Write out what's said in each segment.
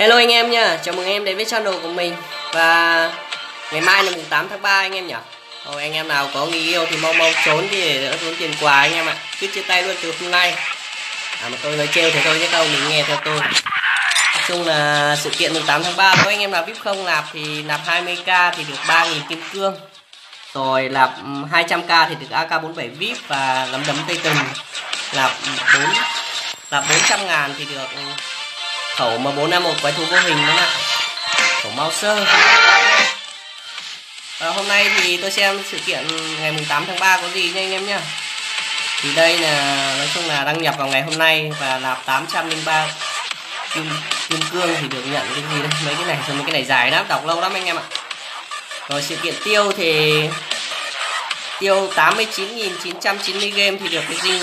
Hello anh em nha, chào mừng em đến với channel của mình. Và ngày mai là mùng 8 tháng 3 anh em nhỉ? Thôi anh em nào có người yêu thì mau mau trốn đi để đỡ tốn tiền quà anh em ạ. Cứ chia tay luôn từ hôm nay. À mà tôi nói trêu thế thôi chứ đâu mình nghe theo tôi. Nói chung là sự kiện mùng 8 tháng 3 có anh em nào VIP không? Nạp thì nạp 20k thì được 3.000 kim cương. Rồi nạp ừ, 200k thì được AK47 VIP và lấm đấm tây từng Nạp 4 nạp 400 ngàn thì được ừ, khẩu M4A1 quái thú vô hình nữa ạ khẩu Mauser à, hôm nay thì tôi xem sự kiện ngày 8 tháng 3 có gì nha anh em nhá. Thì đây là nói chung là đăng nhập vào ngày hôm nay và nạp 803 kim, kim cương thì được nhận cái gì đây? Mấy cái này rồi mấy cái này dài lắm đọc lâu lắm anh em ạ. Rồi sự kiện tiêu thì tiêu 89.990 game thì được cái gì?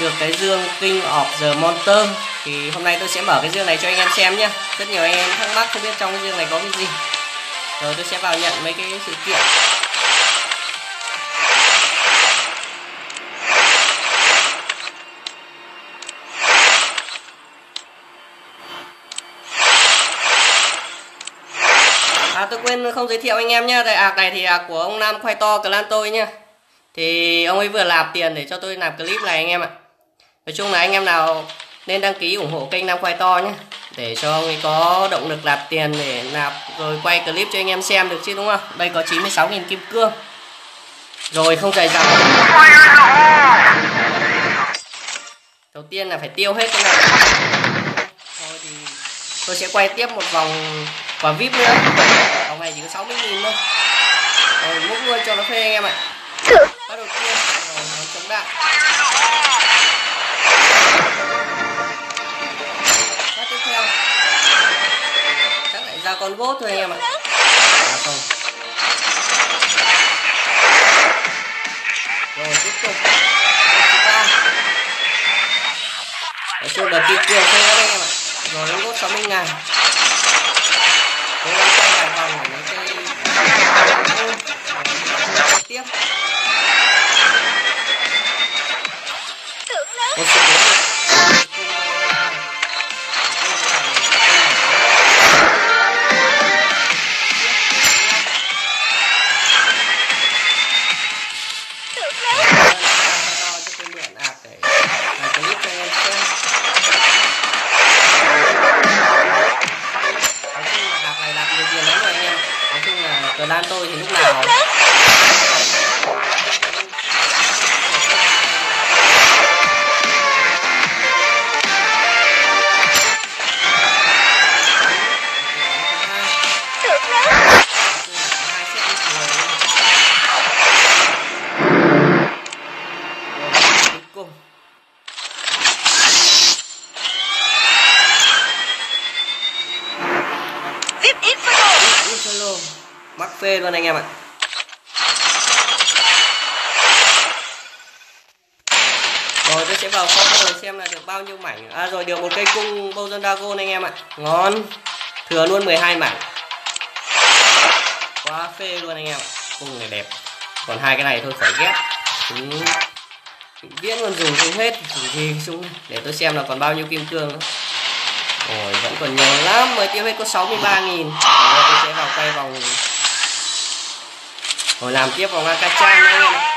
Được cái dương King of the Monster thì hôm nay tôi sẽ mở cái dương này cho anh em xem nhé rất nhiều anh em thắc mắc không biết trong cái dương này có cái gì rồi tôi sẽ vào nhận mấy cái sự kiện À tôi quên không giới thiệu anh em nhé, Đây à, ạc này thì ạc của ông Nam khoai to clan tôi nhá. Thì ông ấy vừa nạp tiền để cho tôi làm clip này anh em ạ. Nói chung là anh em nào nên đăng ký ủng hộ kênh Nam Khoai To nhé, để cho người có động lực nạp tiền để nạp rồi quay clip cho anh em xem được chứ, đúng không? Đây có 96.000 kim cương. Rồi, không dài dòng. Đầu tiên là phải tiêu hết cái này. Thôi thì tôi sẽ quay tiếp một vòng quả vip nữa. Vòng này chỉ có 60 nghìn thôi. Rồi, múc luôn cho nó phê anh em ạ. Bắt đầu tiên rồi chống đạn. Con gốt thôi anh em ạ. À không rồi tiếp tục. Nói chung đợt kịp cường thôi anh em ạ. Rồi con gốt 60 ngàn. Cố gắng quay vài vòng nó chơi tiếp. Một sự mắc phê luôn anh em ạ. Rồi, tôi sẽ vào kho rồi xem là được bao nhiêu mảnh. À rồi, được một cây cung Boson Dragon anh em ạ. Ngon. Thừa luôn 12 mảnh. Quá phê luôn anh em ạ. Cung này đẹp. Còn hai cái này thôi, phải ghép. Chúng viễn còn dùng không hết dùng gì xuống để tôi xem là còn bao nhiêu kim cương nữa. Ôi, vẫn còn nhiều lắm, mới tiêu hết có 63 nghìn. Tôi sẽ vào quay vòng. Rồi làm tiếp vòng Akachan anh em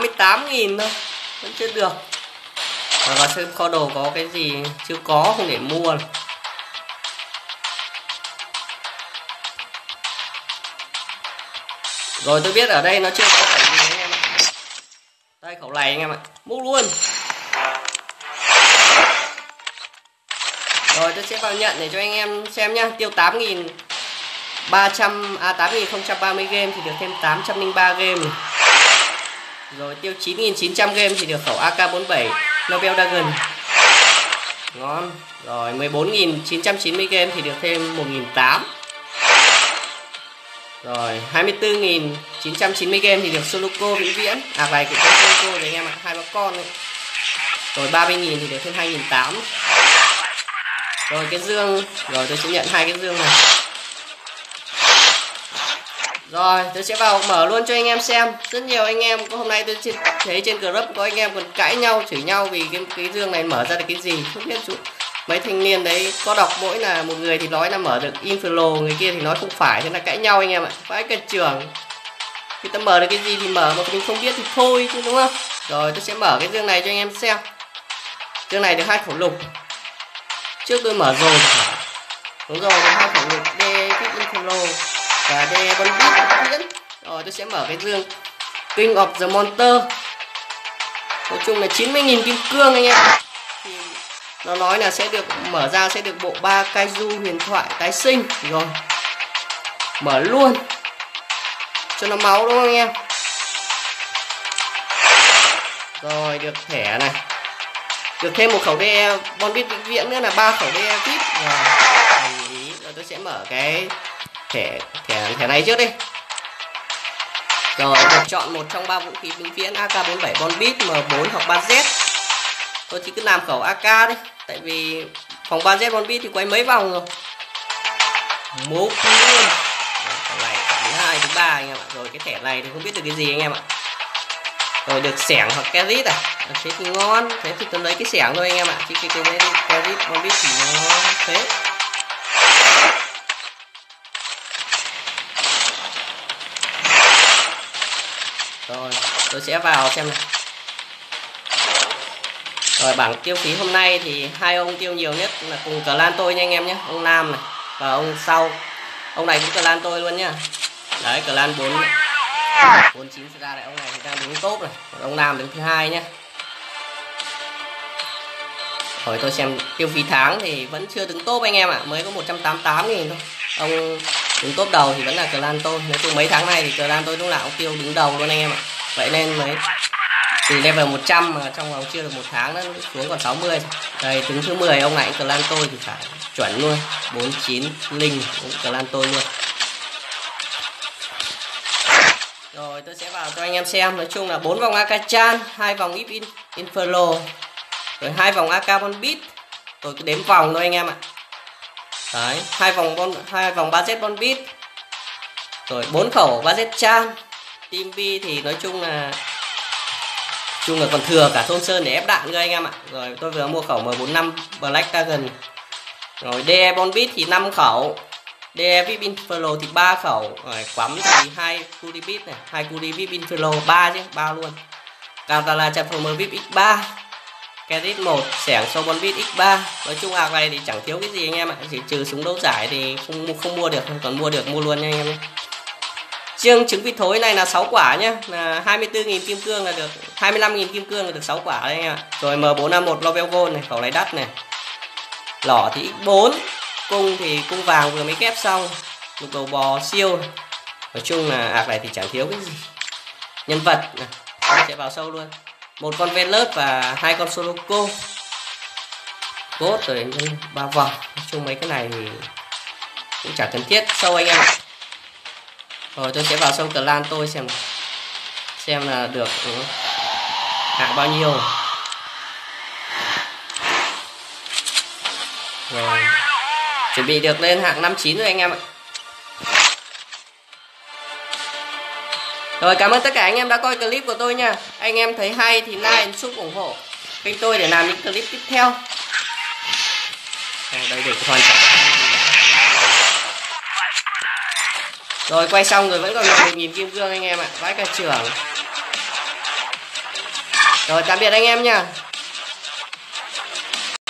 88.000 thôi. Vẫn chưa được. Và vào xem kho đồ có cái gì chưa có, không để mua này. rồi, tôi biết ở đây nó chưa có khẩu gì anh em ạ. Đây, khẩu này anh em ạ. Múc luôn. Rồi, tôi sẽ vào nhận để cho anh em xem nhá. Tiêu 8.000 300 à 8.030 game thì được thêm 803 game. này. Rồi, tiêu 9900 game thì được khẩu AK47 Nobel Dragon. Ngon. Rồi 14990 game thì được thêm 1008. Rồi 24.990 game thì được Soloco vĩnh viễn À này cũng có Soloco thì anh em ạ, hai ba con ấy. Rồi 30.000 thì được thêm 2.800 Rồi, cái dương Rồi, tôi sẽ nhận hai cái dương này rồi, tôi sẽ vào mở luôn cho anh em xem. Rất nhiều anh em hôm nay tôi thấy trên group có anh em còn cãi nhau, chửi nhau vì cái cái dương này mở ra được cái gì. Không biết chú mấy thanh niên đấy có đọc mỗi là một người thì nói là mở được inflow, người kia thì nói không phải, thế là cãi nhau anh em ạ. Vãi cả trường. Khi ta mở được cái gì thì mở, mà mình không biết thì thôi chứ, đúng không? Rồi, tôi sẽ mở cái dương này cho anh em xem. Dương này được hai khẩu lục. Trước tôi mở rồi đúng rồi, được hai khẩu lục. D kích inflow và D con bit rồi, tôi sẽ mở cái dương King of the Monster. Nói chung là 90.000 kim cương anh em. Thì nó nói là sẽ được, mở ra sẽ được bộ ba kaiju huyền thoại tái sinh. Rồi. Mở luôn. Cho nó máu đúng không anh em? Rồi, được thẻ này. Được thêm một khẩu đe bon bit vĩnh viễn nữa là ba khẩu đe vip rồi rồi, tôi sẽ mở cái thẻ thẻ thẻ này trước đi rồi được chọn một trong ba vũ khí đứng viễn AK47 Bonbit M4 hoặc 3Z tôi chỉ cứ làm khẩu AK đi tại vì phòng 3Z Bonbit thì quay mấy vòng rồi mốt luôn thẻ này thứ hai thứ ba anh em ạ rồi cái thẻ này thì không biết được cái gì anh em ạ rồi được sẻng hoặc carrot à thế thì ngon thế thì tôi lấy cái sẻng thôi anh em ạ chứ cái cái đấy carrot Bonbit thì nó thế rồi, tôi sẽ vào xem này. Rồi, bảng tiêu phí hôm nay thì hai ông tiêu nhiều nhất là cùng cờ lan tôi nha anh em nhé. Ông nam này và ông sau. Ông này cũng cờ lan tôi luôn nhá. Đấy, cờ lan bốn bốn chín ra lại ông này thì đang đứng tốt này. Còn ông nam đứng thứ hai nhá. Rồi, tôi xem tiêu phí tháng thì vẫn chưa đứng top anh em ạ. À. mới có 188 nghìn thôi. Ông đứng top đầu thì vẫn là clan tôi. Nói chung mấy tháng này thì clan tôi lúc nào cũng tiêu đứng đầu luôn anh em ạ. Vậy nên mấy từ level 100 mà trong vòng chưa được một tháng nó xuống còn 60 đây đứng thứ 10 ông này clan tôi thì phải chuẩn luôn. 49 linh cũng clan tôi luôn. Rồi tôi sẽ vào cho anh em xem. Nói chung là bốn vòng Akachan hai vòng ip in, Inferno rồi hai vòng AK Bombit tôi cứ đếm vòng thôi anh em ạ đấy, hai vòng bon, hai vòng ba z bon bit. Rồi, bốn khẩu ba z chan team B thì nói chung là chung là còn thừa cả thôn sơn để ép đạn cơ anh em ạ. Rồi, tôi vừa mua khẩu M45 Black Dragon. Rồi DE bon bit thì 5 khẩu. DE VIP Inferno thì ba khẩu. Rồi, quắm thì hai kuri bit này, hai kuri VIP Inferno ba chứ, ba luôn. Katala Transformer VIP X3 Kerit 1 sẻng sâu bon bit x3 nói chung ạc này thì chẳng thiếu cái gì anh em ạ. Chỉ trừ súng đấu giải thì không không mua được còn mua được, mua luôn nha anh em nhé. Riêng trứng vịt thối này là 6 quả nhá. Là 24.000 kim cương là được 25.000 kim cương là được 6 quả đấy anh em ạ. Rồi M451 Lovel Gold này, khẩu này đắt này. Lỏ thì x4 cung thì cung vàng vừa mới ghép xong. Lục đầu bò siêu. Nói chung là ạc này thì chẳng thiếu cái gì. Nhân vật này, sẽ vào sâu luôn một con Velos và hai con Soloco cốt rồi ba vòng. Nói chung mấy cái này thì cũng chả cần thiết. Sâu anh em rồi tôi sẽ vào sâu clan tôi xem xem là được ừ, hạng bao nhiêu. Rồi, chuẩn bị được lên hạng 59 rồi anh em ạ. Rồi cảm ơn tất cả anh em đã coi clip của tôi nha. Anh em thấy hay thì like, sub ủng hộ kênh tôi để làm những clip tiếp theo. À, Đây để hoàn chỉnh. Rồi quay xong rồi vẫn còn một nghìn kim cương anh em ạ. Vãi cả trưởng. Rồi tạm biệt anh em nha